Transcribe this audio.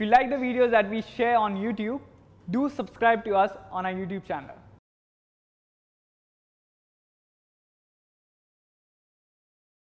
If you like the videos that we share on YouTube, do subscribe to us on our YouTube channel.